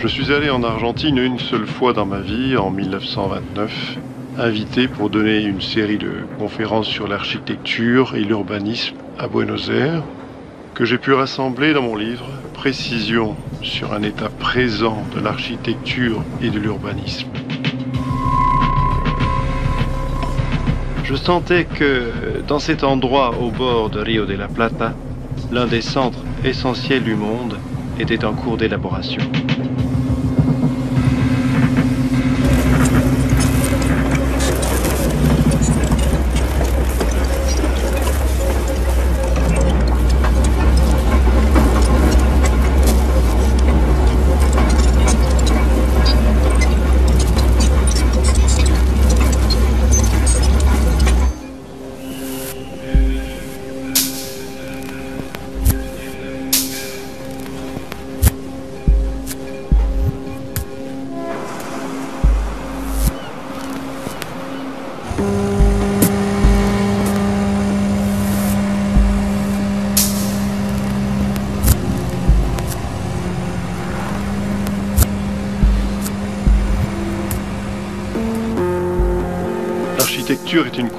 Je suis allé en Argentine une seule fois dans ma vie, en 1929, invité pour donner une série de conférences sur l'architecture et l'urbanisme à Buenos Aires, que j'ai pu rassembler dans mon livre Précision sur un état présent de l'architecture et de l'urbanisme. Je sentais que dans cet endroit au bord de Rio de la Plata, l'un des centres essentiels du monde était en cours d'élaboration.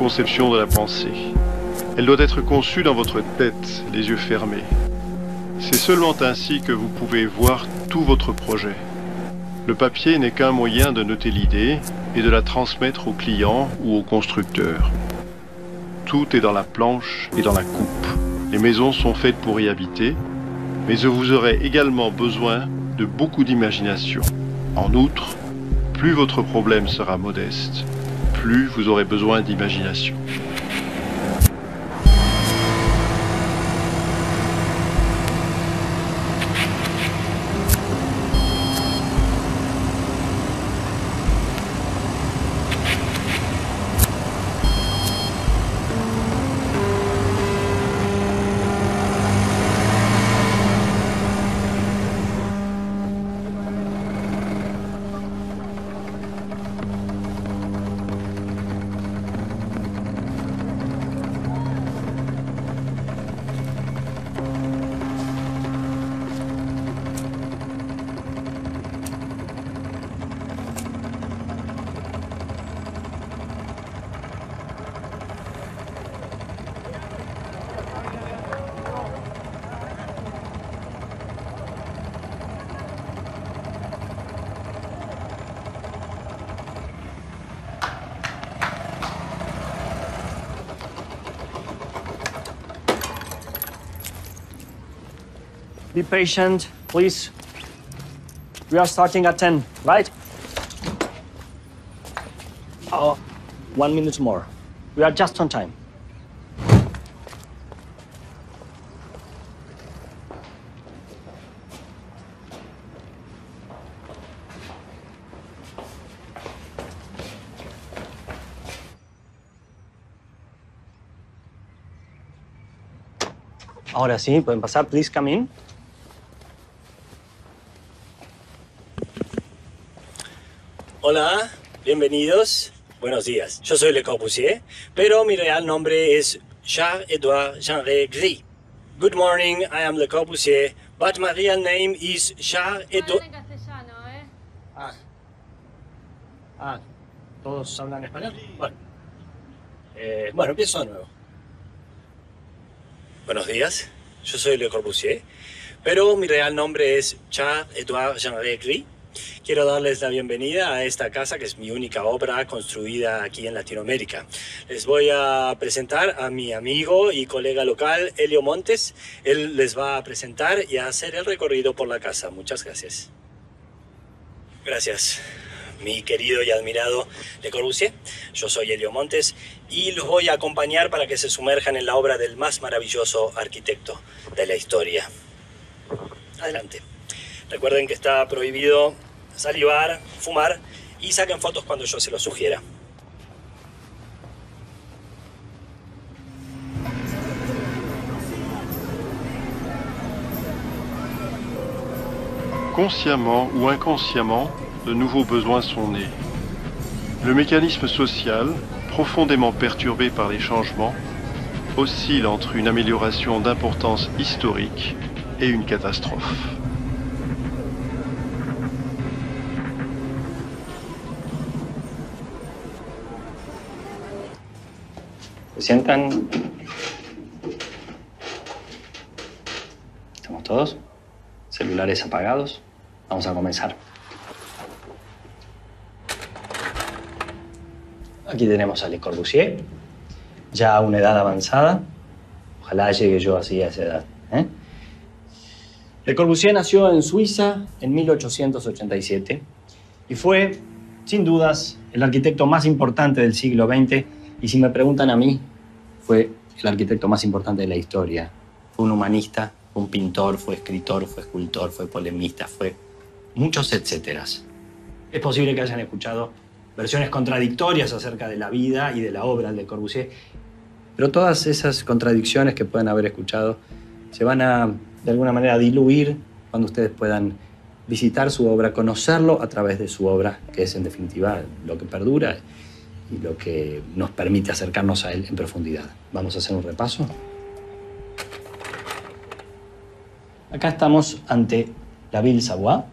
De la pensée. Elle doit être conçue dans votre tête, les yeux fermés. C'est seulement ainsi que vous pouvez voir tout votre projet. Le papier n'est qu'un moyen de noter l'idée et de la transmettre au client ou au constructeur. Tout est dans la planche et dans la coupe. Les maisons sont faites pour y habiter, mais vous aurez également besoin de beaucoup d'imagination. En outre, plus votre problème sera modeste, plus vous aurez besoin d'imagination. Patient, please. We are starting at 10, right? Oh, one minute more. We are just on time. Ahora sí, pueden pasar. Please come in. Bienvenidos. Buenos días. Yo soy Le Corbusier, pero mi real nombre es Charles-Edouard Jeanret Gris. Good morning, I am Le Corbusier, but my real name is Charles-Edouard... en castellano, ¿eh? Ah. Ah, ¿todos hablan español? Bueno. Eh, bueno, empiezo de nuevo. Buenos días, yo soy Le Corbusier, pero mi real nombre es Charles-Edouard Jeanret Gris. Quiero darles la bienvenida a esta casa que es mi única obra construida aquí en Latinoamérica. Les voy a presentar a mi amigo y colega local, Elio Montes. Él les va a presentar y a hacer el recorrido por la casa. Muchas gracias. Gracias, mi querido y admirado Le Corbusier. Yo soy Elio Montes y los voy a acompañar para que se sumerjan en la obra del más maravilloso arquitecto de la historia. Adelante. Recuerden que está prohibido salivar, fumar y saquen fotos cuando yo se lo sugiera. Consciemment ou inconsciemment, de nouveaux besoins sont nés. Le mécanisme social, profondément perturbé par les changements, oscille entre une amélioration d'importance historique et une catastrophe. ¿Se sientan? ¿Estamos todos? ¿Celulares apagados? Vamos a comenzar. Aquí tenemos a Le Corbusier, ya a una edad avanzada. Ojalá llegue yo así a esa edad. ¿eh? Le Corbusier nació en Suiza en 1887 y fue, sin dudas, el arquitecto más importante del siglo XX y si me preguntan a mí, fue el arquitecto más importante de la historia. Fue un humanista, fue un pintor, fue escritor, fue escultor, fue polemista, fue muchos etcéteras. Es posible que hayan escuchado versiones contradictorias acerca de la vida y de la obra de Corbusier, pero todas esas contradicciones que pueden haber escuchado se van a, de alguna manera, diluir cuando ustedes puedan visitar su obra, conocerlo a través de su obra, que es en definitiva lo que perdura lo que nos permite acercarnos a él en profundidad. Vamos a hacer un repaso. Acá estamos ante la Ville Savoie,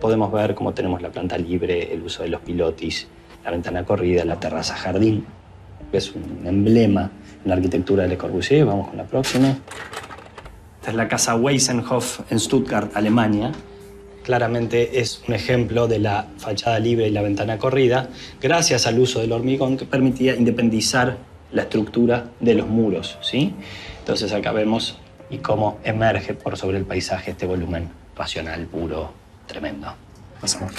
podemos ver cómo tenemos la planta libre, el uso de los pilotis, la ventana corrida, la terraza jardín, es un emblema en la arquitectura de Le Corbusier. Vamos con la próxima. Esta es la casa Weisenhof en Stuttgart, Alemania. Claramente es un ejemplo de la fachada libre y la ventana corrida, gracias al uso del hormigón que permitía independizar la estructura de los muros. ¿sí? Entonces acá vemos y cómo emerge por sobre el paisaje este volumen racional, puro, tremendo. Pasamos.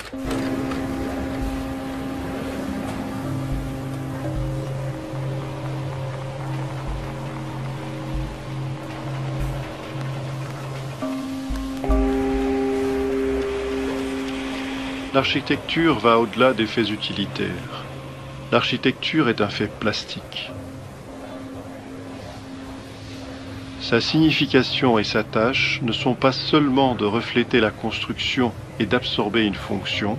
L'architecture va au-delà des faits utilitaires. L'architecture est un fait plastique. Sa signification et sa tâche ne sont pas seulement de refléter la construction et d'absorber une fonction,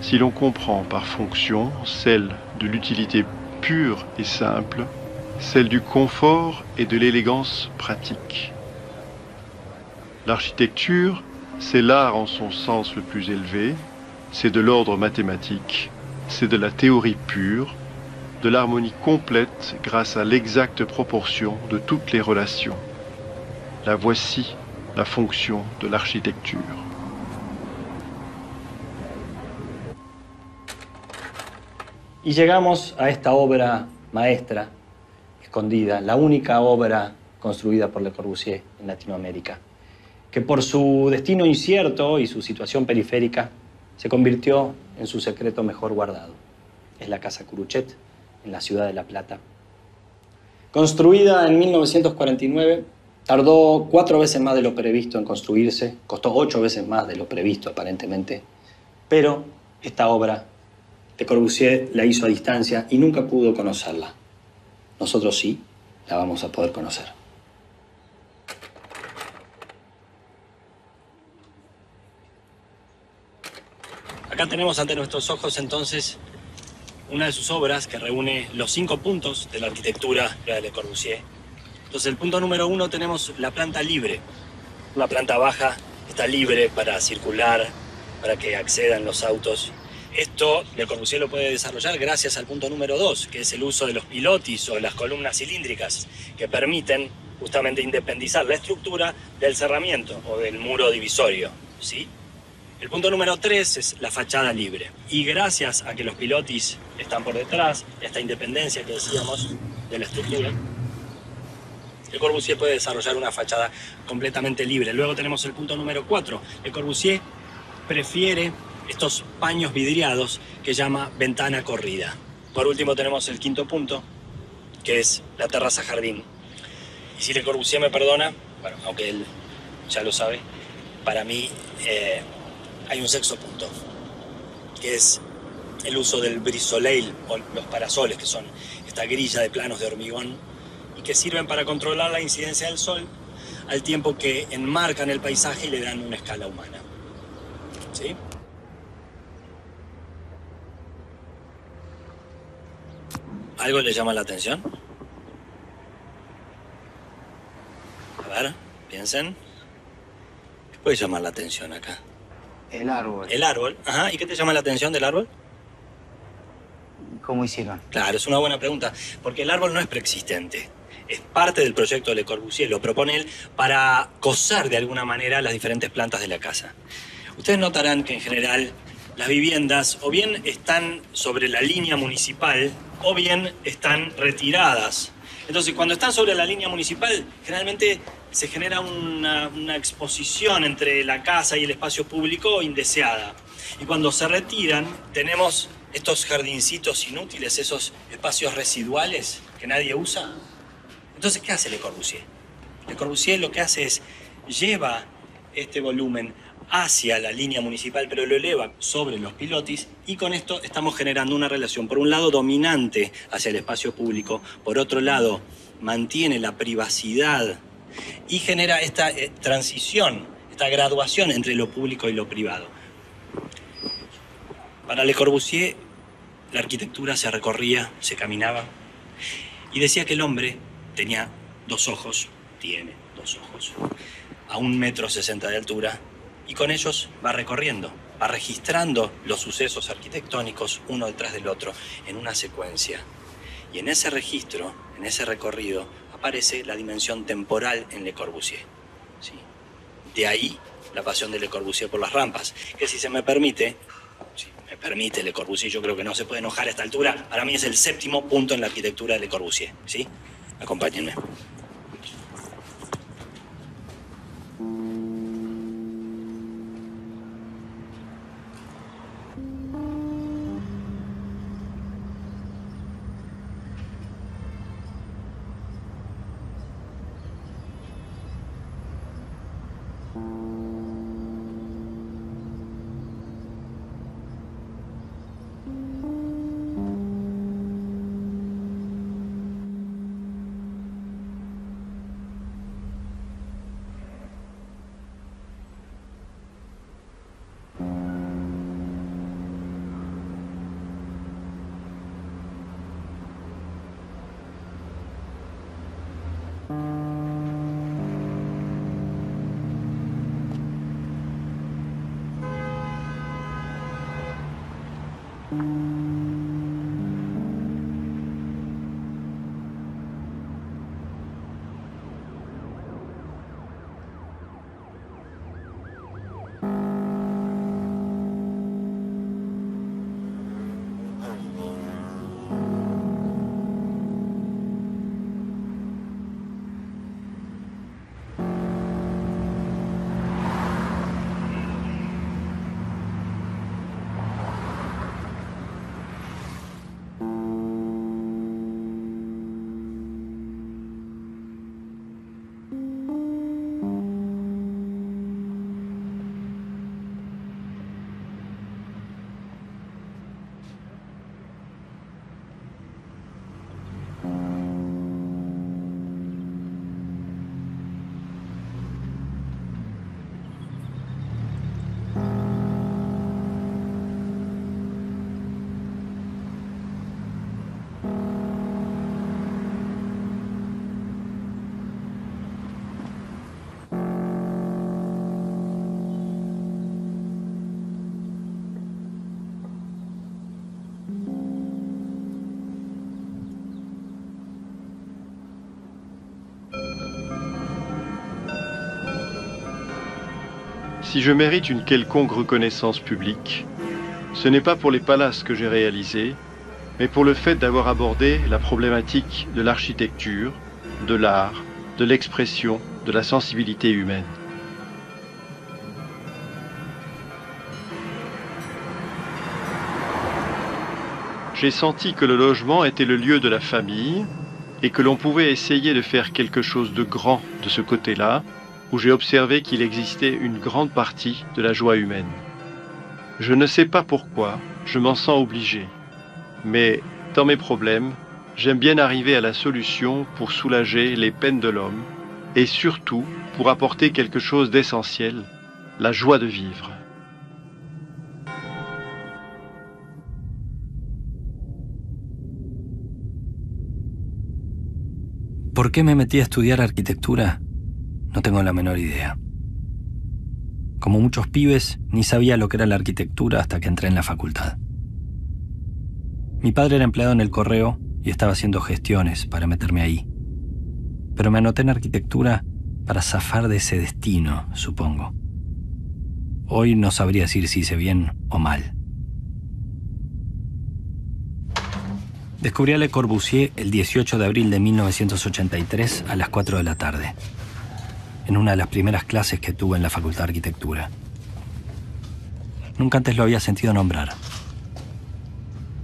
si l'on comprend par fonction celle de l'utilité pure et simple, celle du confort et de l'élégance pratique. L'architecture, c'est l'art en son sens le plus élevé, c'est de l'ordre mathématique, c'est de la théorie pure, de l'harmonie complète grâce à l'exacte proportion de toutes les relations. La voici la fonction de l'architecture. Y llegamos a esta obra maestra, escondida, la única obra construida por Le Corbusier en Latinoamérica, que por su destino incierto y su situación periférica se convirtió en su secreto mejor guardado. Es la Casa Curuchet, en la ciudad de La Plata. Construida en 1949, tardó cuatro veces más de lo previsto en construirse, costó ocho veces más de lo previsto aparentemente, pero esta obra de Corbusier la hizo a distancia y nunca pudo conocerla. Nosotros sí la vamos a poder conocer. Acá tenemos ante nuestros ojos entonces una de sus obras que reúne los cinco puntos de la arquitectura de Le Corbusier. Entonces, el punto número uno tenemos la planta libre. La planta baja está libre para circular, para que accedan los autos. Esto Le Corbusier lo puede desarrollar gracias al punto número dos, que es el uso de los pilotis o las columnas cilíndricas, que permiten justamente independizar la estructura del cerramiento o del muro divisorio. ¿sí? El punto número tres es la fachada libre. Y gracias a que los pilotis están por detrás, esta independencia que decíamos de la estructura, Le Corbusier puede desarrollar una fachada completamente libre. Luego tenemos el punto número cuatro. Le Corbusier prefiere estos paños vidriados que llama ventana corrida. Por último tenemos el quinto punto, que es la terraza jardín. Y si Le Corbusier me perdona, bueno, aunque él ya lo sabe, para mí eh, hay un sexto punto, que es el uso del brisoleil o los parasoles, que son esta grilla de planos de hormigón y que sirven para controlar la incidencia del sol al tiempo que enmarcan el paisaje y le dan una escala humana. ¿Sí? ¿Algo le llama la atención? A ver, piensen. ¿Qué puede llamar la atención acá? El árbol. El árbol. Ajá. ¿Y qué te llama la atención del árbol? ¿Cómo hicieron? Claro, es una buena pregunta, porque el árbol no es preexistente. Es parte del proyecto de Le Corbusier, lo propone él para coser de alguna manera las diferentes plantas de la casa. Ustedes notarán que en general las viviendas o bien están sobre la línea municipal o bien están retiradas. Entonces, cuando están sobre la línea municipal, generalmente se genera una, una exposición entre la casa y el espacio público indeseada. Y cuando se retiran, tenemos estos jardincitos inútiles, esos espacios residuales que nadie usa. Entonces, ¿qué hace Le Corbusier? Le Corbusier lo que hace es lleva este volumen hacia la línea municipal, pero lo eleva sobre los pilotis y con esto estamos generando una relación, por un lado, dominante hacia el espacio público, por otro lado, mantiene la privacidad y genera esta eh, transición, esta graduación entre lo público y lo privado. Para Le Corbusier, la arquitectura se recorría, se caminaba y decía que el hombre tenía dos ojos, tiene dos ojos, a un metro sesenta de altura y con ellos va recorriendo, va registrando los sucesos arquitectónicos uno detrás del otro en una secuencia. Y en ese registro, en ese recorrido, aparece la dimensión temporal en Le Corbusier. ¿sí? De ahí la pasión de Le Corbusier por las rampas, que si se me permite, si me permite Le Corbusier, yo creo que no se puede enojar a esta altura, para mí es el séptimo punto en la arquitectura de Le Corbusier. ¿sí? Acompáñenme. Si je mérite une quelconque reconnaissance publique, ce n'est pas pour les palaces que j'ai réalisés, mais pour le fait d'avoir abordé la problématique de l'architecture, de l'art, de l'expression, de la sensibilité humaine. J'ai senti que le logement était le lieu de la famille et que l'on pouvait essayer de faire quelque chose de grand de ce côté-là, où j'ai observé qu'il existait une grande partie de la joie humaine. Je ne sais pas pourquoi, je m'en sens obligé. Mais dans mes problèmes, j'aime bien arriver à la solution pour soulager les peines de l'homme et surtout pour apporter quelque chose d'essentiel, la joie de vivre. ¿Por qué me metí a estudiar arquitectura? No tengo la menor idea. Como muchos pibes, ni sabía lo que era la arquitectura hasta que entré en la facultad. Mi padre era empleado en el correo y estaba haciendo gestiones para meterme ahí. Pero me anoté en arquitectura para zafar de ese destino, supongo. Hoy no sabría decir si hice bien o mal. Descubrí a Le Corbusier el 18 de abril de 1983 a las 4 de la tarde, en una de las primeras clases que tuve en la Facultad de Arquitectura. Nunca antes lo había sentido nombrar.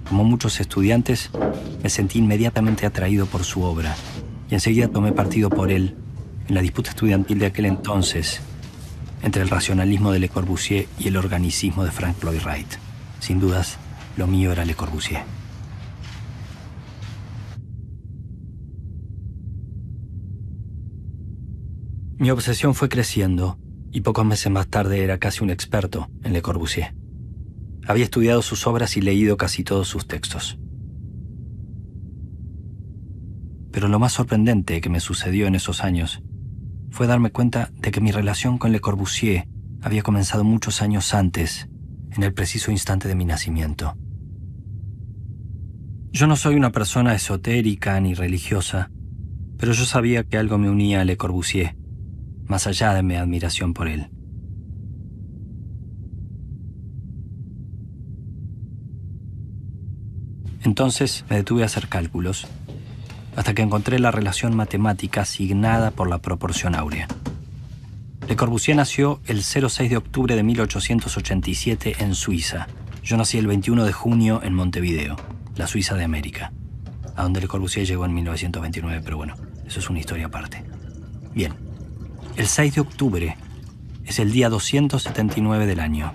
Como muchos estudiantes, me sentí inmediatamente atraído por su obra y enseguida tomé partido por él en la disputa estudiantil de aquel entonces entre el racionalismo de Le Corbusier y el organicismo de Frank Lloyd Wright. Sin dudas, lo mío era Le Corbusier. Mi obsesión fue creciendo y pocos meses más tarde era casi un experto en Le Corbusier. Había estudiado sus obras y leído casi todos sus textos. Pero lo más sorprendente que me sucedió en esos años fue darme cuenta de que mi relación con Le Corbusier había comenzado muchos años antes, en el preciso instante de mi nacimiento. Yo no soy una persona esotérica ni religiosa, pero yo sabía que algo me unía a Le Corbusier más allá de mi admiración por él. Entonces me detuve a hacer cálculos, hasta que encontré la relación matemática asignada por la proporción áurea. Le Corbusier nació el 06 de octubre de 1887 en Suiza. Yo nací el 21 de junio en Montevideo, la Suiza de América, a donde Le Corbusier llegó en 1929, pero bueno, eso es una historia aparte. Bien, el 6 de octubre es el día 279 del año.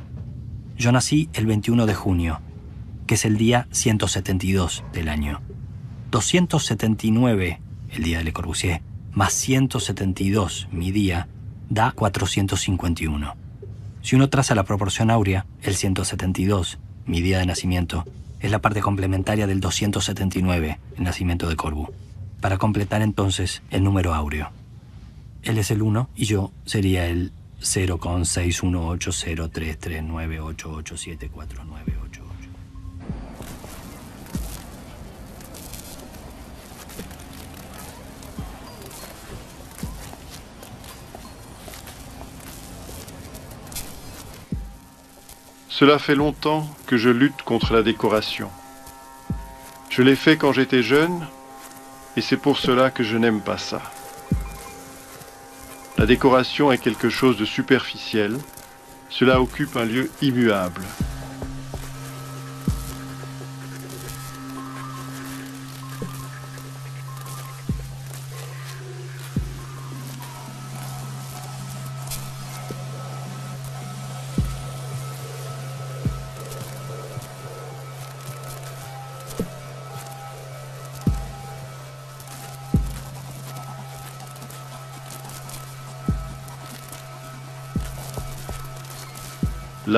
Yo nací el 21 de junio, que es el día 172 del año. 279, el día de Le Corbusier, más 172, mi día, da 451. Si uno traza la proporción áurea, el 172, mi día de nacimiento, es la parte complementaria del 279, el nacimiento de Corbu, para completar entonces el número áureo. Él es el 1 y yo sería el 0,6180339887498. Cela fait longtemps que je lutte contre la décoration. Je l'ai fait quand j'étais jeune, et c'est pour cela que je n'aime pas ça. La décoration est quelque chose de superficiel. Cela occupe un lieu immuable.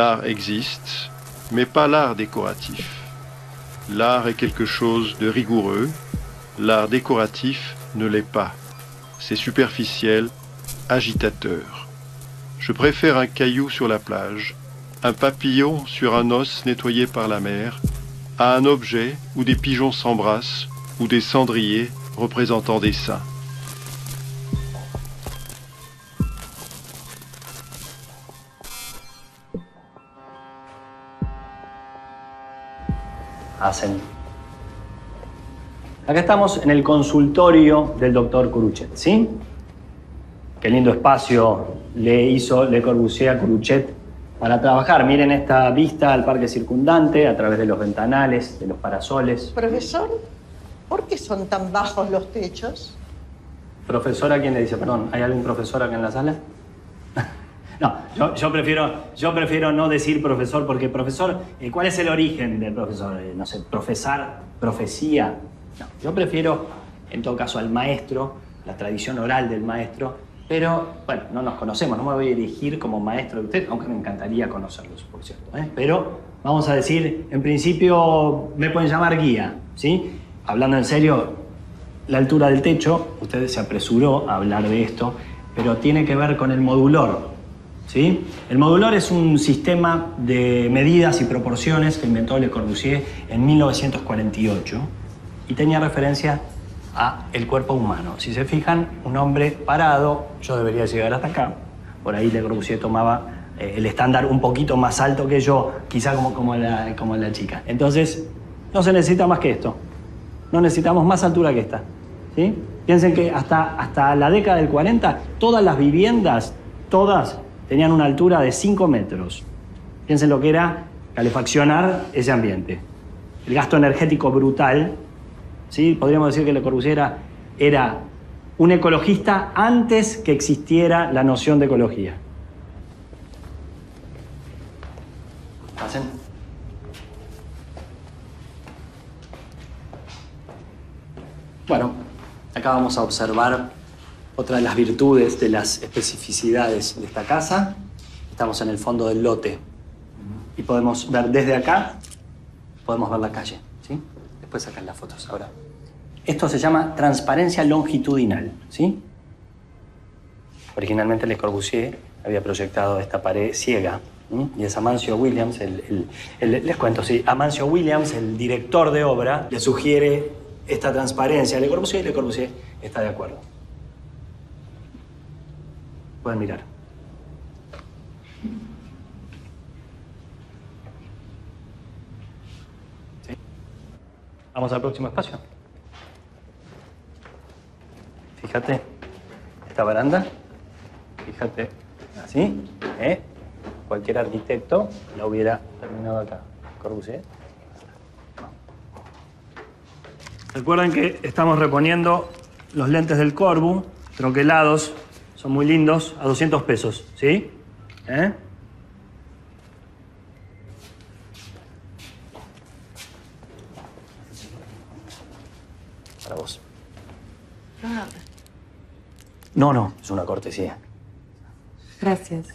L'art existe, mais pas l'art décoratif. L'art est quelque chose de rigoureux, l'art décoratif ne l'est pas. C'est superficiel, agitateur. Je préfère un caillou sur la plage, un papillon sur un os nettoyé par la mer, à un objet où des pigeons s'embrassent ou des cendriers représentant des saints. Hacen. Acá estamos en el consultorio del doctor Curuchet, ¿sí? Qué lindo espacio le hizo Le Corbusier a Curuchet para trabajar. Miren esta vista al parque circundante a través de los ventanales, de los parasoles. Profesor, ¿por qué son tan bajos los techos? Profesora, ¿quién le dice? Perdón, ¿hay algún profesor acá en la sala? No, yo, prefiero, yo prefiero no decir profesor porque profesor, eh, ¿cuál es el origen del profesor? Eh, no sé, profesar, profecía. No, yo prefiero, en todo caso, al maestro, la tradición oral del maestro, pero bueno, no nos conocemos, no me voy a dirigir como maestro de usted, aunque me encantaría conocerlos, por cierto. ¿eh? Pero vamos a decir, en principio me pueden llamar guía, ¿sí? Hablando en serio, la altura del techo, usted se apresuró a hablar de esto, pero tiene que ver con el modulor El modulor es un sistema de medidas y proporciones que inventó Le Corbusier en 1948 y tenía referencia a el cuerpo humano. Si se fijan, un hombre parado, yo debería llegar hasta acá. Por ahí Le Corbusier tomaba eh, el estándar un poquito más alto que yo, quizá como, como, la, chica. Entonces, no se necesita más que esto. No necesitamos más altura que esta. Piensen que hasta, hasta la década del 40, todas las viviendas, todas, tenían una altura de 5 metros. Piensen lo que era calefaccionar ese ambiente. El gasto energético brutal ¿sí? Podríamos decir que Le Corbusier era, era un ecologista antes que existiera la noción de ecología. Pasen. Bueno, acá vamos a observar otra de las virtudes, de las especificidades de esta casa. Estamos en el fondo del lote y podemos ver desde acá, podemos ver la calle, ¿sí? Después sacan las fotos ahora. Esto se llama transparencia longitudinal, ¿sí? Originalmente Le Corbusier había proyectado esta pared ciega. Y es Amancio Williams, el, les cuento, sí, Amancio Williams, el director de obra, le sugiere esta transparencia Le Corbusier y Le Corbusier está de acuerdo. Pueden mirar. Vamos al próximo espacio. Fíjate, esta baranda, fíjate, así, ¿eh? Cualquier arquitecto la hubiera terminado acá. Corbusier. Recuerden que estamos reponiendo los lentes del Corbu, troquelados, son muy lindos, a 200 pesos, ¿sí? ¿Eh? Para vos. Ah, No, no, es una cortesía. gracias.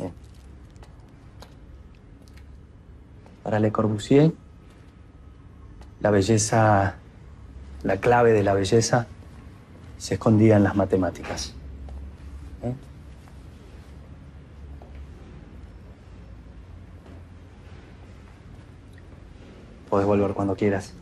Para Le Corbusier, la belleza, la clave de la belleza se escondía en las matemáticas. Podés volver cuando quieras.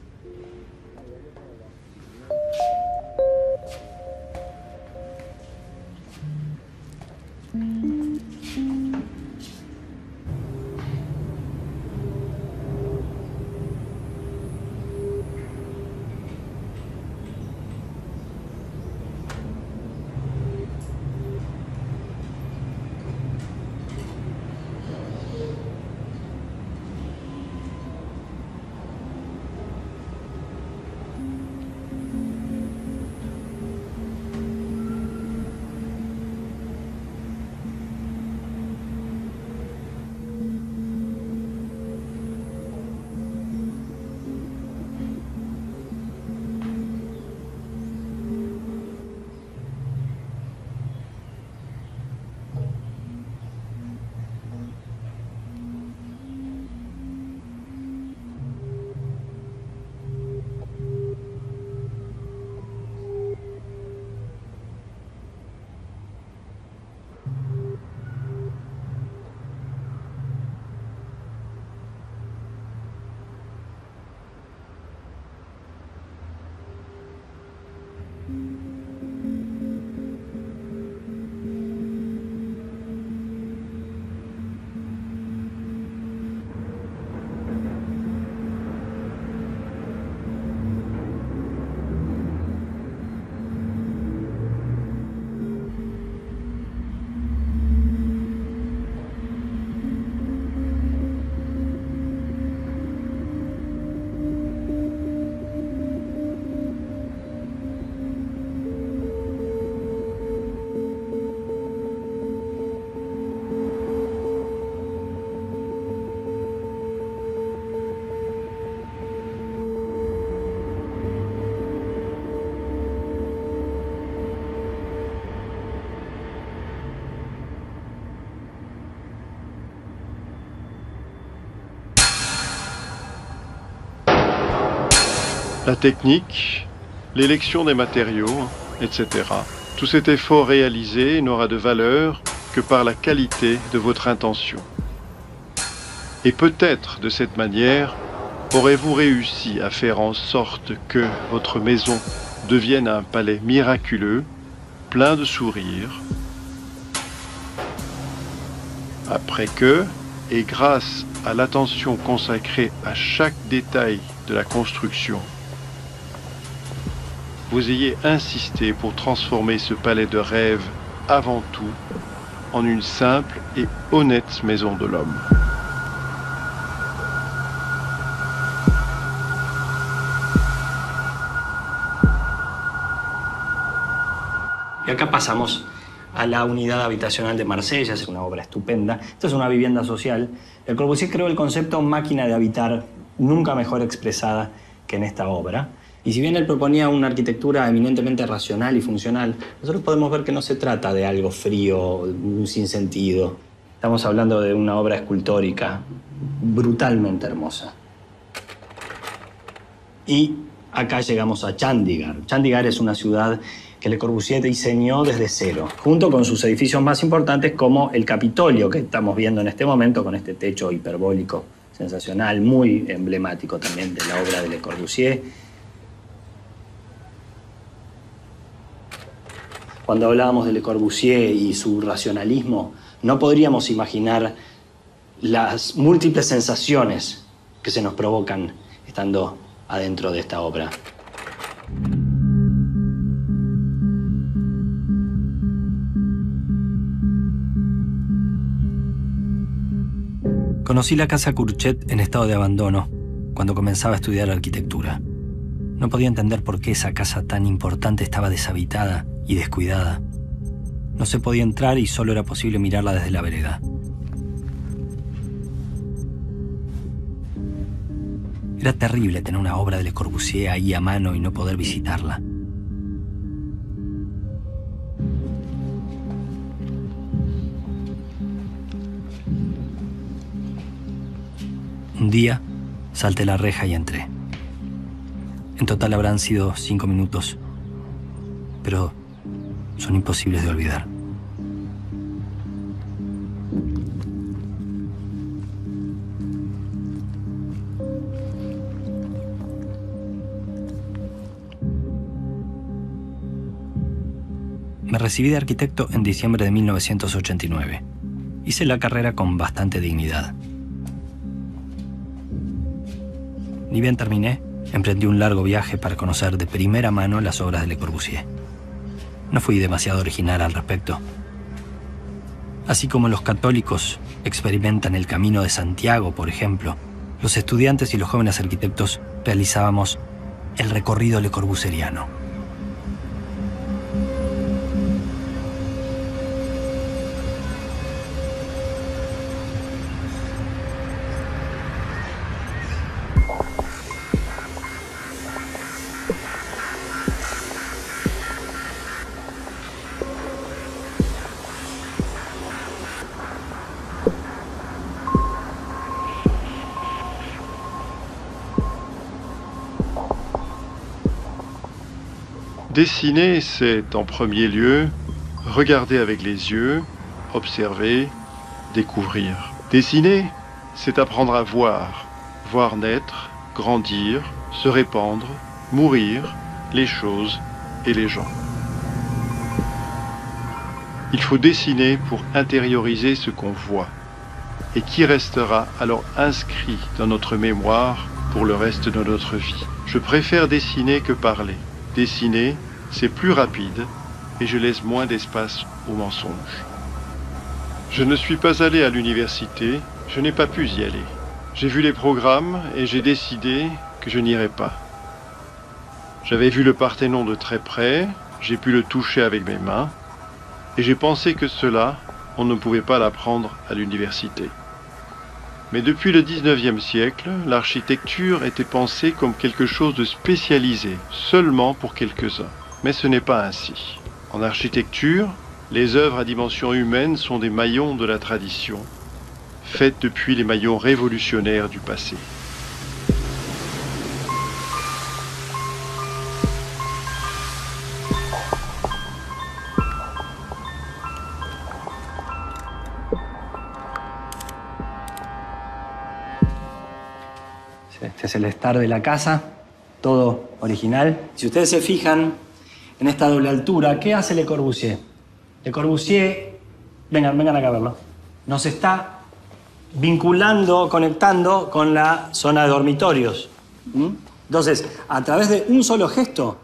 La technique, l'élection des matériaux, etc. Tout cet effort réalisé n'aura de valeur que par la qualité de votre intention. Et peut-être de cette manière aurez-vous réussi à faire en sorte que votre maison devienne un palais miraculeux, plein de sourires, après que, et grâce à l'attention consacrée à chaque détail de la construction, vous ayez insisté pour transformer ce palais de rêve avant tout en une simple et honnête maison de l'homme. Y acá pasamos a la unidad habitacional de Marsella, es una obra estupenda. Esta es una vivienda social. Le Corbusier creó el concepto máquina de habitar, nunca mejor expresada que en esta obra. Y si bien él proponía una arquitectura eminentemente racional y funcional, nosotros podemos ver que no se trata de algo frío, un sinsentido. Estamos hablando de una obra escultórica brutalmente hermosa. Y acá llegamos a Chandigarh. Chandigarh es una ciudad que Le Corbusier diseñó desde cero, junto con sus edificios más importantes como el Capitolio que estamos viendo en este momento con este techo hiperbólico sensacional, muy emblemático también de la obra de Le Corbusier. Cuando hablábamos de Le Corbusier y su racionalismo, no podríamos imaginar las múltiples sensaciones que se nos provocan estando adentro de esta obra. Conocí la casa Curchet en estado de abandono cuando comenzaba a estudiar arquitectura. No podía entender por qué esa casa tan importante estaba deshabitada y descuidada. No se podía entrar y solo era posible mirarla desde la vereda. Era terrible tener una obra de Le Corbusier ahí a mano y no poder visitarla. Un día salté la reja y entré. En total habrán sido cinco minutos, pero son imposibles de olvidar. Me recibí de arquitecto en diciembre de 1989. Hice la carrera con bastante dignidad. Ni bien terminé, emprendí un largo viaje para conocer de primera mano las obras de Le Corbusier. No fui demasiado original al respecto. Así como los católicos experimentan el camino de Santiago, por ejemplo, los estudiantes y los jóvenes arquitectos realizábamos el recorrido Le Corbusieriano. Dessiner, c'est en premier lieu regarder avec les yeux, observer, découvrir. Dessiner, c'est apprendre à voir, voir naître, grandir, se répandre, mourir, les choses et les gens. Il faut dessiner pour intérioriser ce qu'on voit et qui restera alors inscrit dans notre mémoire pour le reste de notre vie. Je préfère dessiner que parler. Dessiner, c'est plus rapide et je laisse moins d'espace aux mensonges. Je ne suis pas allé à l'université, je n'ai pas pu y aller. J'ai vu les programmes et j'ai décidé que je n'irai pas. J'avais vu le Parthénon de très près, j'ai pu le toucher avec mes mains, et j'ai pensé que cela, on ne pouvait pas l'apprendre à l'université. Mais depuis le 19e siècle, l'architecture était pensée comme quelque chose de spécialisé, seulement pour quelques-uns. Mais ce n'est pas ainsi. En architecture, les œuvres à dimension humaine sont des maillons de la tradition, faites depuis les maillons révolutionnaires du passé. Estar de la casa, todo original. Si ustedes se fijan en esta doble altura, ¿qué hace Le Corbusier? Le Corbusier, vengan, vengan acá a verlo, nos está vinculando, conectando con la zona de dormitorios. ¿Mm? Entonces, a través de un solo gesto,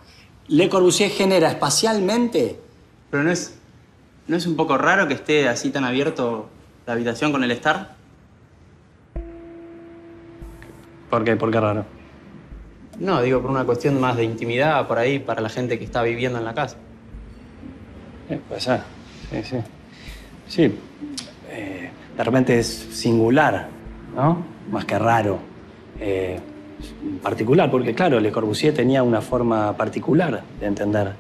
Le Corbusier genera espacialmente Pero no es, no es un poco raro que esté así tan abierto la habitación con el estar. ¿Por qué? ¿Por qué raro? No, digo por una cuestión más de intimidad por ahí para la gente que está viviendo en la casa. Eh, puede ser. Sí, sí. Sí. eh, de repente es singular, ¿no? Más que raro. Eh, particular, porque claro, Le Corbusier tenía una forma particular de entender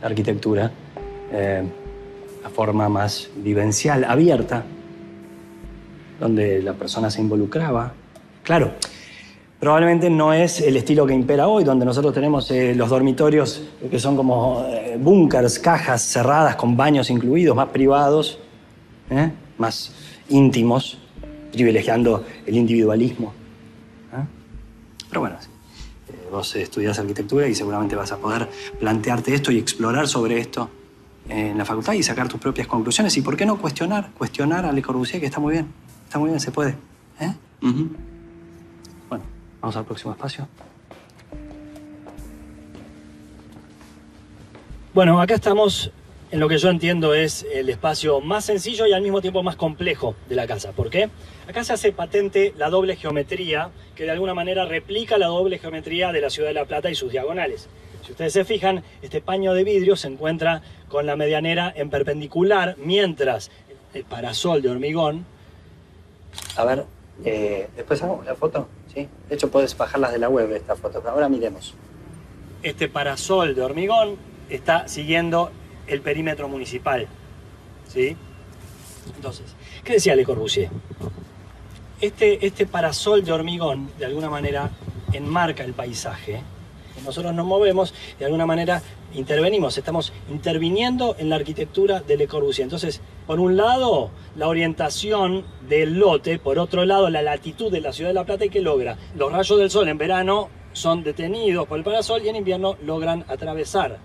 la arquitectura. Eh, la forma más vivencial, abierta, donde la persona se involucraba. Claro, probablemente no es el estilo que impera hoy, donde nosotros tenemos eh, los dormitorios que son como eh, búnkers, cajas cerradas con baños incluidos, más privados, ¿eh? más íntimos, privilegiando el individualismo. ¿eh? Pero bueno. Eh, vos estudias arquitectura y seguramente vas a poder plantearte esto y explorar sobre esto en la facultad y sacar tus propias conclusiones. Y por qué no cuestionar, cuestionar a Le Corbusier, que está muy bien, está muy bien, se puede. ¿eh? Ujú. Vamos al próximo espacio. Bueno, acá estamos en lo que yo entiendo es el espacio más sencillo y al mismo tiempo más complejo de la casa. ¿Por qué? Acá se hace patente la doble geometría que de alguna manera replica la doble geometría de la ciudad de La Plata y sus diagonales. Si ustedes se fijan, este paño de vidrio se encuentra con la medianera en perpendicular, mientras el parasol de hormigón... A ver, eh, después hagamos la foto, De hecho, puedes bajarlas de la web esta foto, pero ahora miremos. Este parasol de hormigón está siguiendo el perímetro municipal, ¿sí? Entonces, ¿qué decía Le Corbusier? Este, este parasol de hormigón, de alguna manera, enmarca el paisaje. Nosotros nos movemos, de alguna manera intervenimos, estamos interviniendo en la arquitectura de Le Corbusier. Entonces, por un lado, la orientación del lote, por otro lado, la latitud de la ciudad de La Plata y que logra. Los rayos del sol en verano son detenidos por el parasol y en invierno logran atravesar.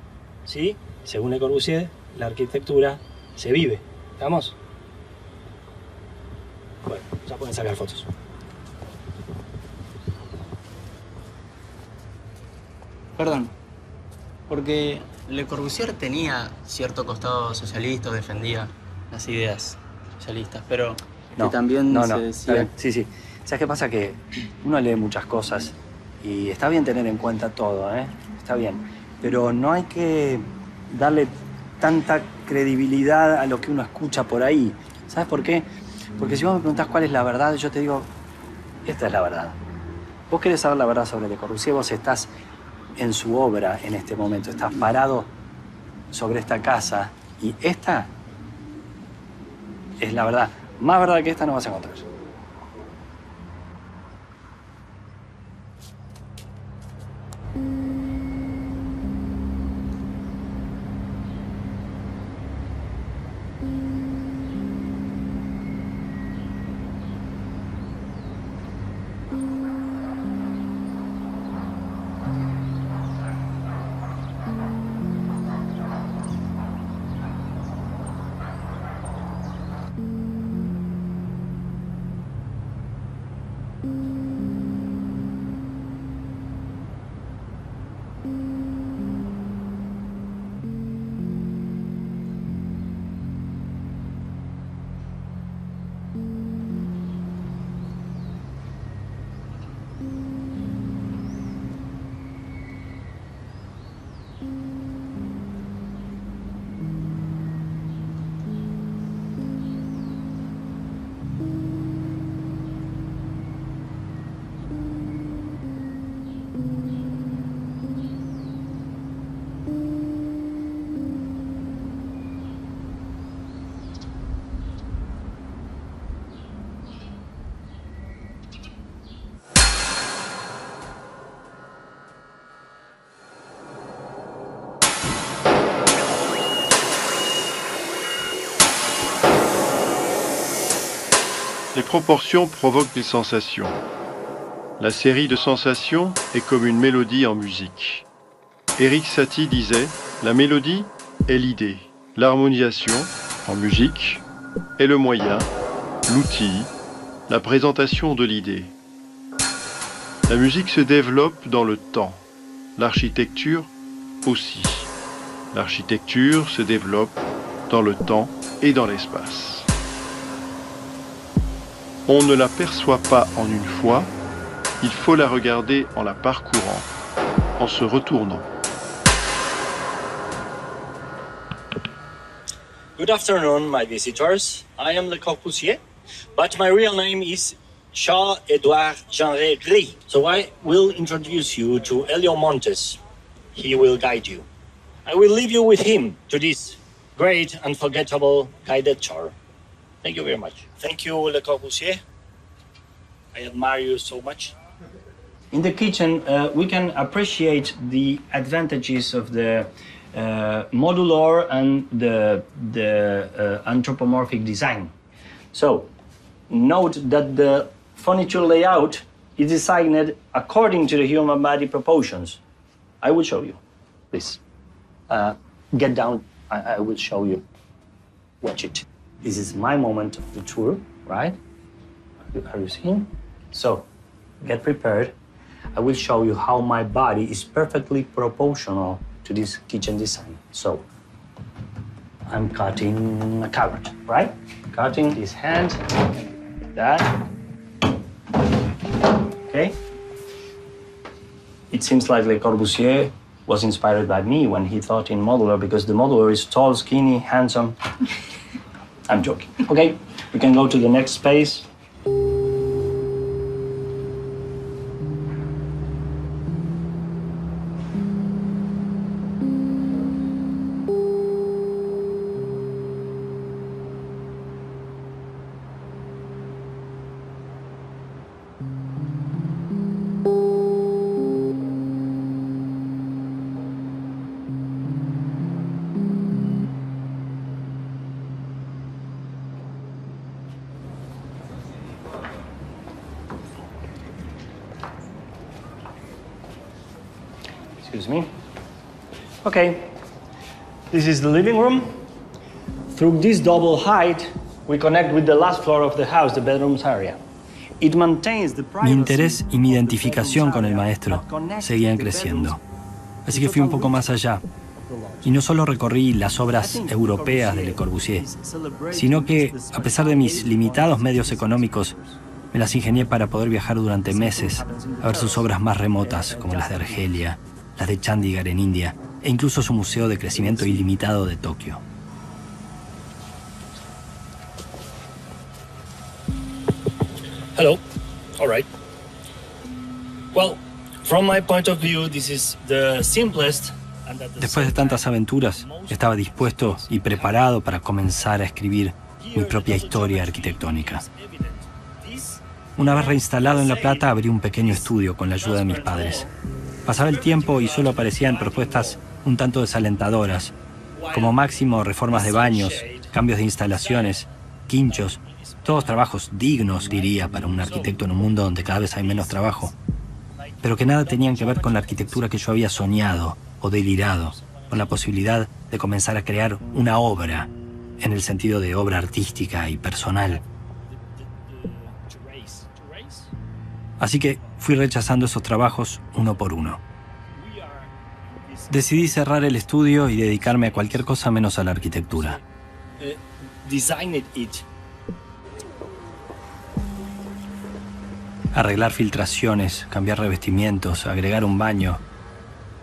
¿Sí? Según Le Corbusier, la arquitectura se vive. ¿Estamos? Bueno, ya pueden sacar fotos. Perdón. Porque Le Corbusier tenía cierto costado socialista, defendía las ideas socialistas, pero que también no, se no, está decía... Sí, sí. ¿Sabes qué pasa? Que uno lee muchas cosas y está bien tener en cuenta todo, ¿eh? Está bien. Pero no hay que darle tanta credibilidad a lo que uno escucha por ahí. ¿Sabes por qué? Porque si vos me preguntás cuál es la verdad, yo te digo, esta es la verdad. Vos querés saber la verdad sobre Le Corbusier, vos estás en su obra en este momento, estás parado sobre esta casa y esta es la verdad. Más verdad que esta no vas a encontrar. Proportions provoquent des sensations. La série de sensations est comme une mélodie en musique. Eric Satie disait La mélodie est l'idée, l'harmonisation, en musique, est le moyen, l'outil, la présentation de l'idée. La musique se développe dans le temps, l'architecture aussi. L'architecture se développe dans le temps et dans l'espace. On ne la perçoit pas en une fois, il faut la regarder en la parcourant, en se retournant. Good afternoon, my visitors. I am Le Corbusier, but my real name is Charles-Edouard Jeanret Gris. So I will introduce you to Elio Montes. He will guide you. I will leave you with him to this great, unforgettable guided tour. Thank you very much. Thank you, Le Corbusier. I admire you so much. In the kitchen, uh, we can appreciate the advantages of the uh, modular and the, the uh, anthropomorphic design. So, note that the furniture layout is designed according to the human body proportions. I will show you. Please. Uh, get down. I, I will show you. Watch it. This is my moment of the tour, right? Are you, seeing? So, get prepared. I will show you how my body is perfectly proportional to this kitchen design. So, I'm cutting a carrot, right? Cutting this hand, that. Okay? It seems like Le Corbusier was inspired by me when he thought in modular because the modular is tall, skinny, handsome. I'm joking. Okay, we can go to the next space. Me. Okay, this is the living room. Through this double height, we connect with the last floor of the house, the bedrooms area. It maintains the Mi interés y mi identificación con el maestro seguían creciendo. Así que fui un poco más allá. Y no solo recorrí las obras europeas de Le Corbusier, sino que, a pesar de mis limitados medios económicos, me las ingenié para poder viajar durante meses a ver sus obras más remotas, como las de Argelia, las de Chandigarh en India, e incluso su museo de crecimiento ilimitado de Tokio. Hello. All right. Well, from my point of view, this is the simplest Después de tantas aventuras, estaba dispuesto y preparado para comenzar a escribir mi propia historia arquitectónica. Una vez reinstalado en La Plata, abrí un pequeño estudio con la ayuda de mis padres. Pasaba el tiempo y solo aparecían propuestas un tanto desalentadoras, como máximo reformas de baños, cambios de instalaciones, quinchos, todos trabajos dignos, diría, para un arquitecto en un mundo donde cada vez hay menos trabajo, pero que nada tenían que ver con la arquitectura que yo había soñado o delirado, con la posibilidad de comenzar a crear una obra, en el sentido de obra artística y personal. Así que fui rechazando esos trabajos uno por uno. Decidí cerrar el estudio y dedicarme a cualquier cosa menos a la arquitectura. Arreglar filtraciones, cambiar revestimientos, agregar un baño.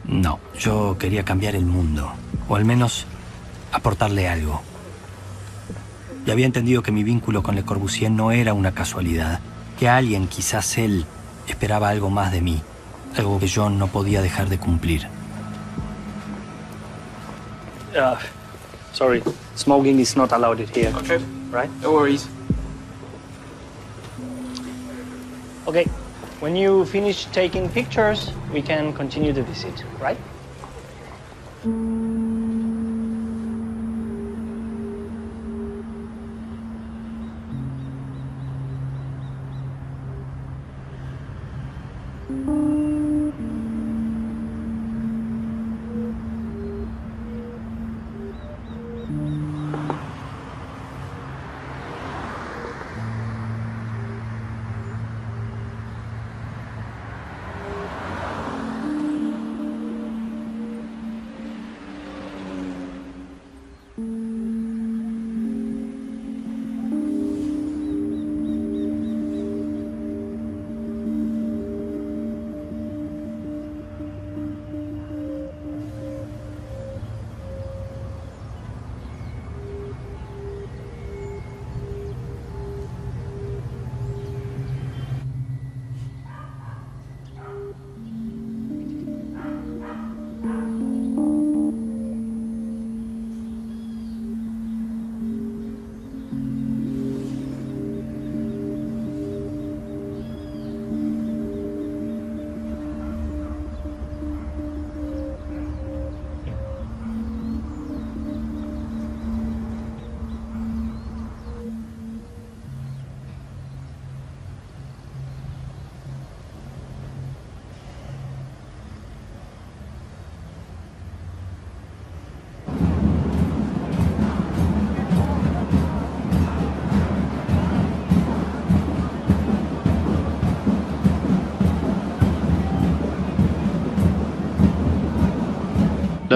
No, yo quería cambiar el mundo, o al menos aportarle algo. Y había entendido que mi vínculo con Le Corbusier no era una casualidad, que alguien, quizás él, esperaba algo más de mí, algo que yo no podía dejar de cumplir. Uh, sorry, smoking is not allowed here. Okay, Right? no worries. Okay. When you finish taking pictures, we can continue the visit, right?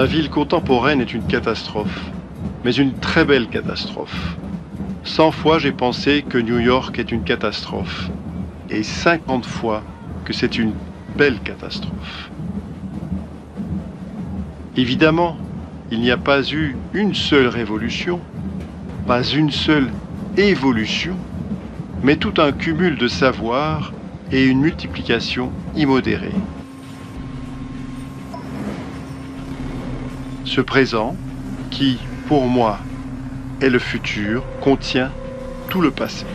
La ville contemporaine est une catastrophe, mais une très belle catastrophe. Cent fois j'ai pensé que New York est une catastrophe, et cinquante fois que c'est une belle catastrophe. Évidemment, il n'y a pas eu une seule révolution, pas une seule évolution, mais tout un cumul de savoir et une multiplication immodérée. Ce présent, qui, pour moi, est le futur, contient tout le passé.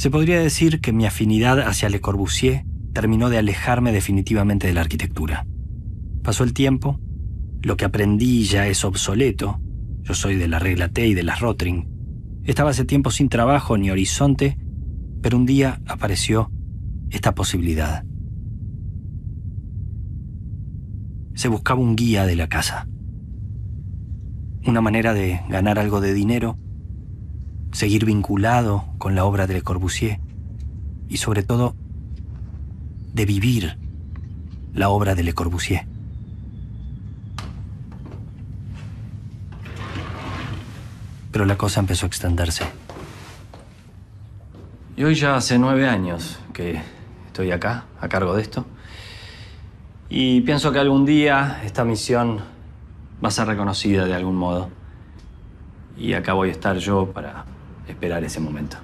Se podría decir que mi afinidad hacia Le Corbusier terminó de alejarme definitivamente de la arquitectura. Pasó el tiempo, lo que aprendí ya es obsoleto, yo soy de la regla T y de las Rotring. Estaba hace tiempo sin trabajo ni horizonte, pero un día apareció esta posibilidad. Se buscaba un guía de la casa, una manera de ganar algo de dinero seguir vinculado con la obra de Le Corbusier y sobre todo de vivir la obra de Le Corbusier. Pero la cosa empezó a extenderse. Y hoy ya hace nueve años que estoy acá, a cargo de esto. Y pienso que algún día esta misión va a ser reconocida de algún modo. Y acá voy a estar yo para esperar ese momento.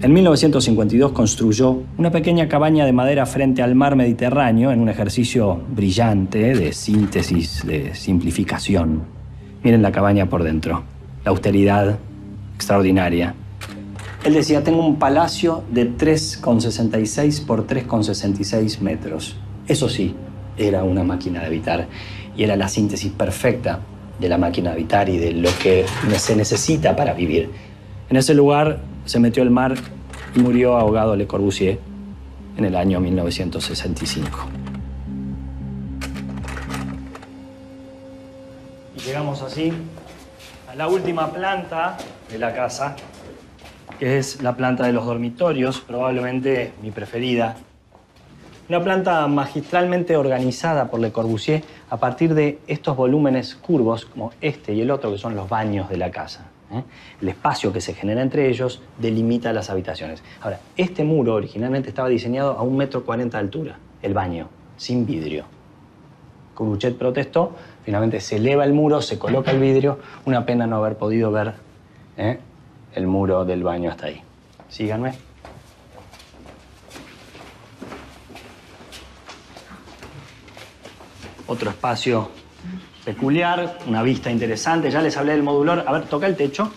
En 1952 construyó una pequeña cabaña de madera frente al mar Mediterráneo en un ejercicio brillante de síntesis, de simplificación. Miren la cabaña por dentro, la austeridad extraordinaria. Él decía, tengo un palacio de 3,66 por 3,66 metros. Eso sí, era una máquina de habitar y era la síntesis perfecta de la máquina de habitar y de lo que se necesita para vivir. En ese lugar se metió el mar y murió ahogado Le Corbusier en el año 1965. Y llegamos así a la última planta de la casa, que es la planta de los dormitorios, probablemente mi preferida, una planta magistralmente organizada por Le Corbusier a partir de estos volúmenes curvos, como este y el otro, que son los baños de la casa. ¿eh? El espacio que se genera entre ellos delimita las habitaciones. Ahora, este muro originalmente estaba diseñado a un metro cuarenta de altura, el baño, sin vidrio. Corbusier protestó, finalmente se eleva el muro, se coloca el vidrio. Una pena no haber podido ver ¿eh? el muro del baño hasta ahí. Síganme. Otro espacio peculiar, una vista interesante. Ya les hablé del modulor. A ver, toca el techo.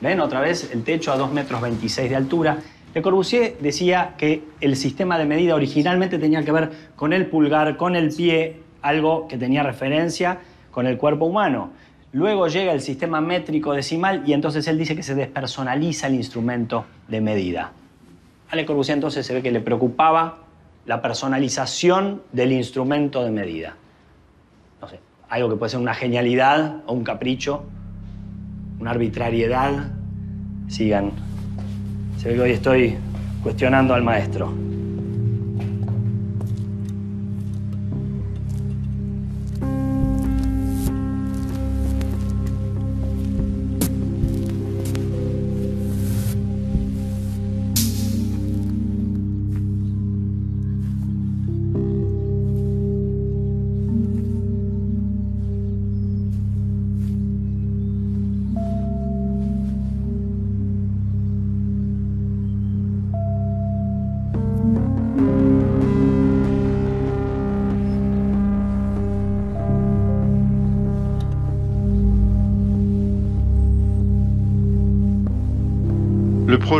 ¿Ven? Otra vez el techo a 2 metros 26 de altura. Le Corbusier decía que el sistema de medida originalmente tenía que ver con el pulgar, con el pie, algo que tenía referencia con el cuerpo humano. Luego llega el sistema métrico decimal y entonces él dice que se despersonaliza el instrumento de medida. A Le Corbusier entonces se ve que le preocupaba la personalización del instrumento de medida algo que puede ser una genialidad o un capricho, una arbitrariedad, sigan. Se ve que hoy estoy cuestionando al maestro.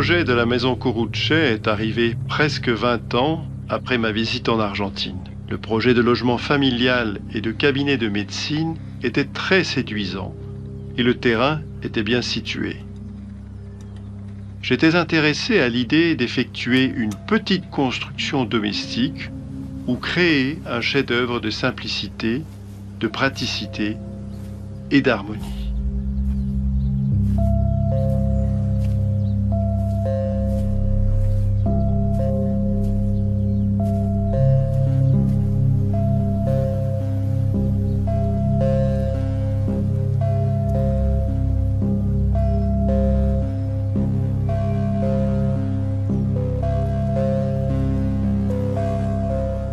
Projet de la maison Corrucce est arrivé presque 20 ans après ma visite en Argentine. Le projet de logement familial et de cabinet de médecine était très séduisant et le terrain était bien situé. J'étais intéressé à l'idée d'effectuer une petite construction domestique ou créer un chef-d'œuvre de simplicité, de praticité et d'harmonie.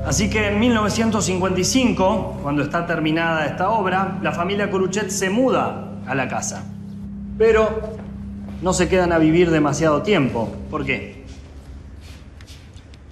Así que en 1955, cuando está terminada esta obra, la familia Coruchet se muda a la casa. Pero no se quedan a vivir demasiado tiempo. ¿Por qué?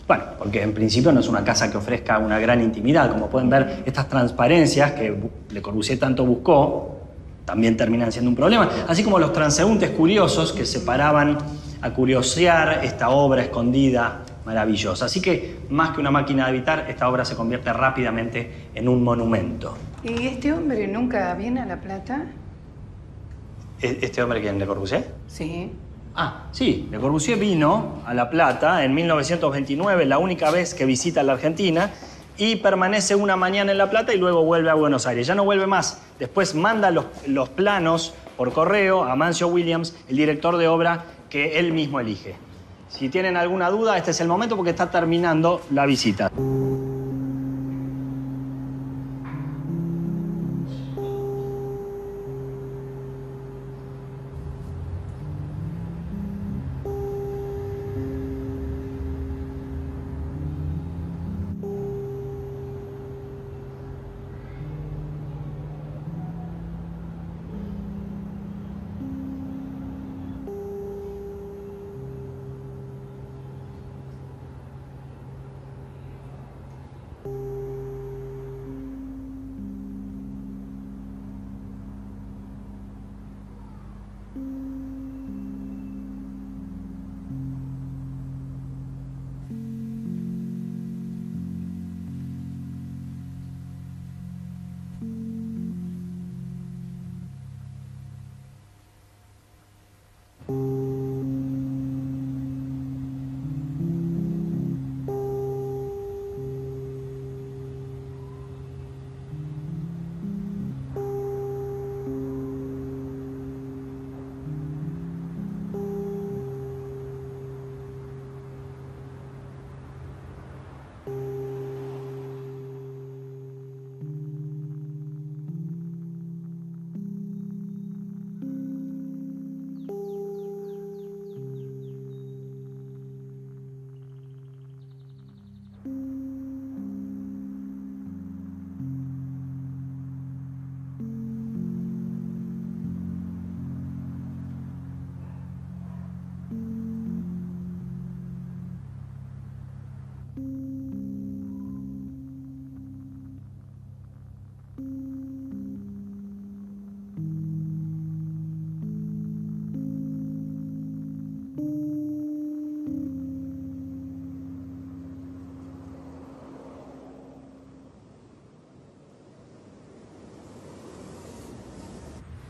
Bueno, porque en principio no es una casa que ofrezca una gran intimidad. Como pueden ver, estas transparencias que Le Corbusier tanto buscó también terminan siendo un problema. Así como los transeúntes curiosos que se paraban a curiosear esta obra escondida maravillosa. Así que, más que una máquina de habitar, esta obra se convierte rápidamente en un monumento. ¿Y este hombre nunca viene a La Plata? ¿E- ¿Este hombre quién? ¿Le Corbusier? Sí. Ah, sí, Le Corbusier vino a La Plata en 1929, la única vez que visita la Argentina, y permanece una mañana en La Plata y luego vuelve a Buenos Aires. Ya no vuelve más. Después manda los, los planos por correo a Mancio Williams, el director de obra que él mismo elige. Si tienen alguna duda, este es el momento porque está terminando la visita.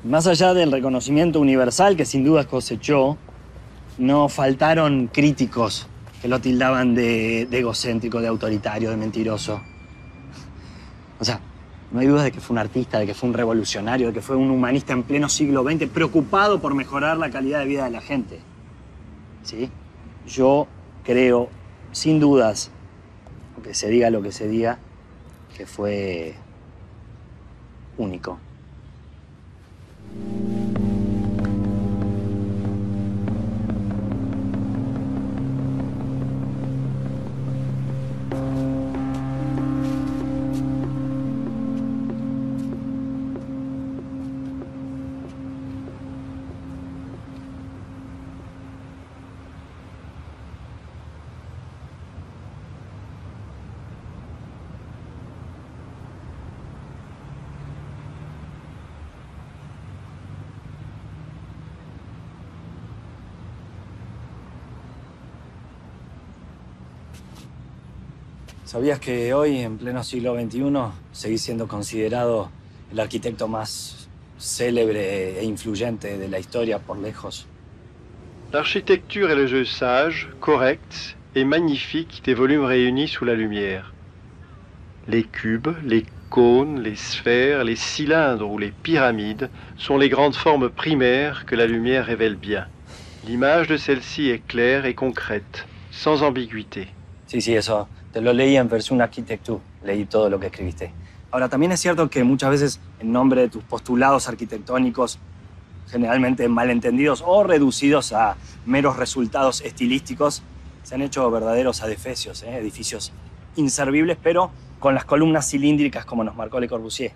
Más allá del reconocimiento universal que sin dudas cosechó, no faltaron críticos que lo tildaban de, egocéntrico, de autoritario, de mentiroso. O sea, no hay duda de que fue un artista, de que fue un revolucionario, de que fue un humanista en pleno siglo XX, preocupado por mejorar la calidad de vida de la gente. ¿Sí? Yo creo, sin dudas, aunque se diga lo que se diga, que fue único. ¿Sabías que hoy, en pleno siglo XXI, seguís siendo considerado el arquitecto más célebre e influyente de la historia por lejos? L'architecture est le jeu sage, correct et magnifique des volumes réunis sous la lumière. Les cubes, les cônes, les sphères, les cylindres ou les pyramides sont les grandes formes primaires que la lumière révèle bien. L'image de celle-ci est claire et concrète, sans ambiguïté. Sí, eso. Te lo leí en versión arquitectura. Leí todo lo que escribiste. Ahora, también es cierto que muchas veces, en nombre de tus postulados arquitectónicos, generalmente malentendidos o reducidos a meros resultados estilísticos, se han hecho verdaderos adefesios, ¿eh? edificios inservibles, pero con las columnas cilíndricas como nos marcó Le Corbusier.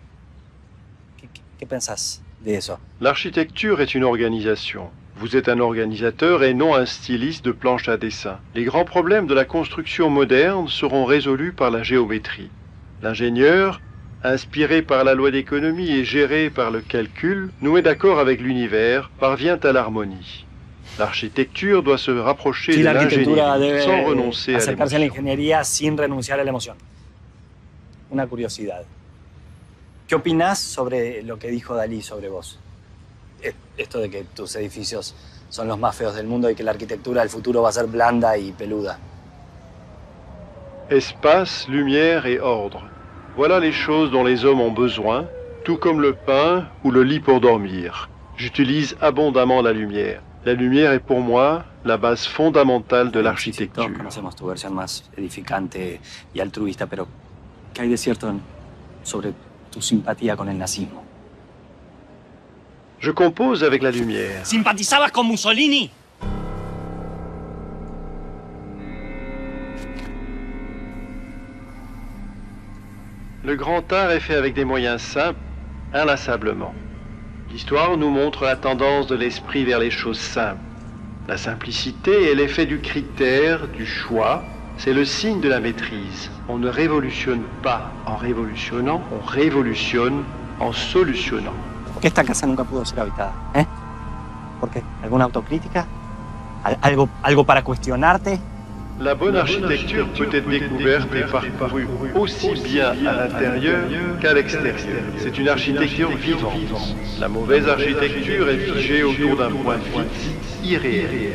¿Qué, qué, qué pensás de eso? L'architecture est une organisation. Vous êtes un organisateur et non un styliste de planche à dessin. Les grands problèmes de la construction moderne seront résolus par la géométrie. L'ingénieur, inspiré par la loi d'économie et géré par le calcul, noué d'accord avec l'univers, parvient à l'harmonie. L'architecture doit se rapprocher Sí, de l'ingénierie sans renoncer à l'émotion. Una curiosidad. ¿Qué opinás sobre lo que dijo Dalí sobre vos? Esto de que tus edificios son los más feos del mundo y que la arquitectura del futuro va a ser blanda y peluda. Espace, lumière et ordre. Voilà les choses dont les hommes ont besoin, tout comme le pain ou le lit pour dormir. J'utilise abondamment la lumière. La lumière est pour moi la base fondamentale de l'architecture. conocemos tu versión más edificante y altruista, pero ¿qué hay de cierto sobre tu simpatía con el nazismo? Je compose avec la lumière. ¿Simpatizabas con Mussolini? Le grand art est fait avec des moyens simples, inlassablement. L'histoire nous montre la tendance de l'esprit vers les choses simples. La simplicité est l'effet du critère, du choix, c'est le signe de la maîtrise. On ne révolutionne pas en révolutionnant, on révolutionne en solutionnant. ¿Por qué esta casa nunca pudo ser habitada? ¿Eh? ¿Por qué? ¿Alguna ¿Algo, algo para? La bonne architecture peut être découverte et parcourue aussi bien à l'intérieur qu'à l'extérieur. C'est une architecture vivante. La mauvaise architecture est figée autour d'un point fixe, irréel.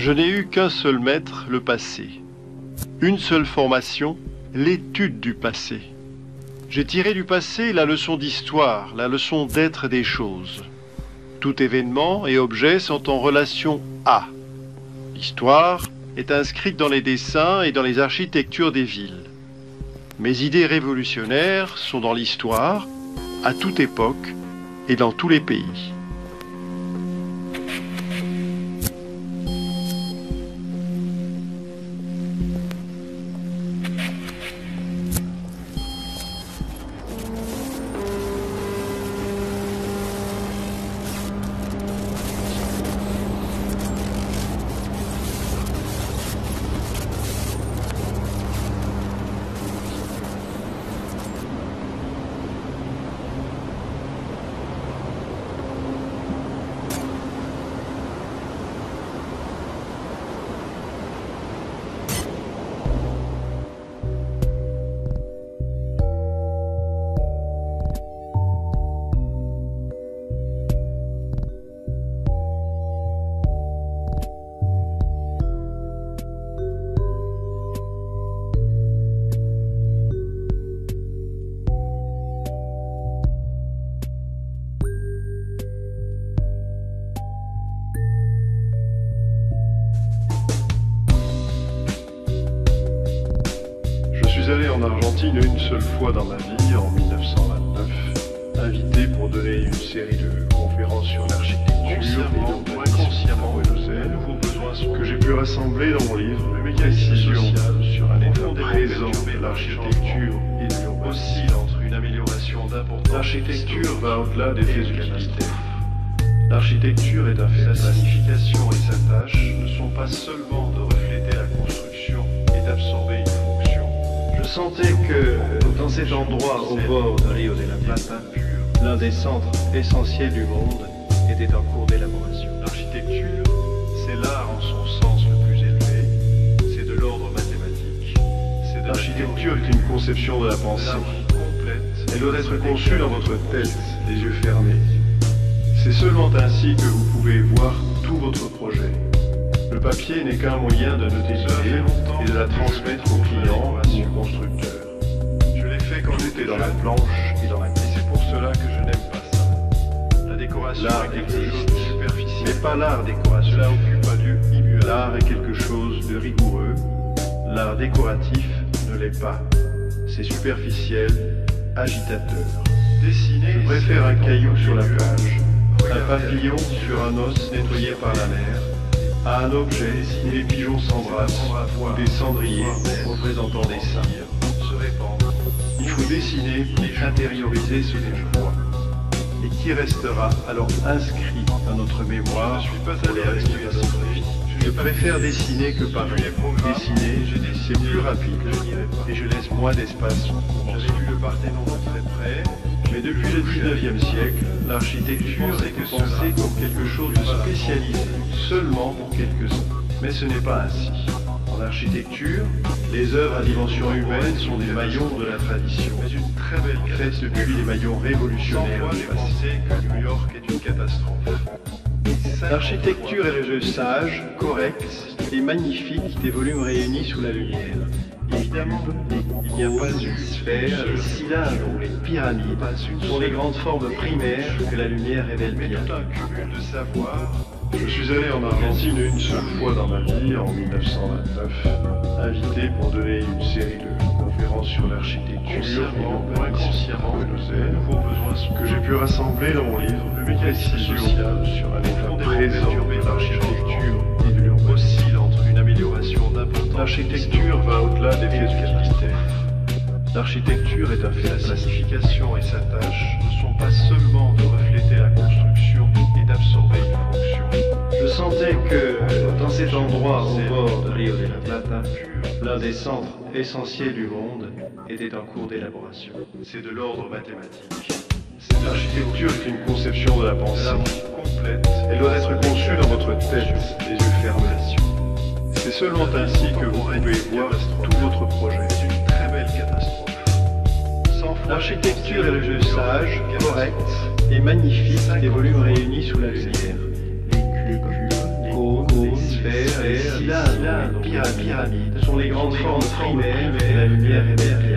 Je n'ai eu qu'un seul maître, le passé. Une seule formation, l'étude du passé. J'ai tiré du passé la leçon d'histoire, la leçon d'être des choses. Tout événement et objet sont en relation à. L'histoire est inscrite dans les dessins et dans les architectures des villes. Mes idées révolutionnaires sont dans l'histoire, à toute époque et dans tous les pays. Une seule fois dans ma vie, en 1929, invité pour donner une série de conférences sur l'architecture et inconsciemment Buenos que j'ai pu rassembler dans mon livre Le mécanisme social sur un état présent de l'architecture et de oscille entre une amélioration d'importance. L'architecture va au-delà des faits utilitaires. L'architecture est un fait. Sa signification et sa tâche ne sont pas seulement de refléter la construction et d'absorber sentais que dans cet endroit au bord de Rio de la Plata, l'un des centres essentiels du monde était en cours d'élaboration. L'architecture, c'est l'art en son sens le plus élevé, c'est de l'ordre mathématique. L'architecture est une conception de la pensée. Elle doit être conçue dans votre tête, les yeux fermés. C'est seulement ainsi que vous pouvez voir. Le papier n'est qu'un moyen de noter l'idée et de la transmettre au client ou au constructeur. Je l'ai fait quand j'étais dans la planche et dans la C'est pour cela que je n'aime pas ça. La décoration l'art existe, mais pas l'art décoration. Cela occupe un lieu immuable. L'art est quelque chose de rigoureux. L'art décoratif ne l'est pas. C'est superficiel, agitateur. Dessiner, je préfère un caillou sur la plage un papillon sur un os nettoyé par la mer, à un objet où les pigeons s'embrassent, ou des cendriers représentant des saints se répandent. Il faut dessiner pour intérioriser ce que je vois, et qui restera alors inscrit dans notre mémoire je suis pas pour de notre vie. Je préfère dessiner que parler. Dessiner, c'est plus rapide, et je laisse moins d'espace. J'avais vu le Parthénon de très près, mais depuis le 19e siècle, l'architecture était pensée comme quelque chose de spécialisé, seulement pour quelques-uns. Mais ce n'est pas ainsi. En architecture, les œuvres à dimension humaine sont des maillons de la tradition, faites depuis les maillons révolutionnaires du passé. que New York est une catastrophe. L'architecture est le jeu sage, correct et magnifique des volumes réunis sous la lumière. Évidemment, il n'y a pas une sphère, les cylindres ou les pyramides sont les grandes formes primaires que la lumière révèle bien. de savoir. Je suis allé en Argentine une seule fois dans ma vie, en 1929, invité pour donner une série de conférences sur l'architecture et inconsciemment que j'ai pu rassembler dans mon livre Le mécanisme social sur un état présent de l'architecture et de oscille entre une amélioration d'importance. L'architecture va au-delà des faits utilitaires. L'architecture est un fait. Sa classification et sa tâche ne sont pas seulement de refléter sentais que dans cet endroit au bord de Rio de la Plata, l'un des centres essentiels du monde était en cours d'élaboration. C'est de l'ordre mathématique. L'architecture est une conception de la pensée complète. Elle doit être conçue dans votre tête, les yeux fermés. C'est seulement ainsi que vous pouvez voir tout votre projet. C'est une très belle catastrophe. L'architecture est le jeu sage, correct et magnifique des volumes réunis sous la lumière. Les cubes, cônes, sphères, cylindres, pyramides. Sont les grandes formes primaires que la lumière révèle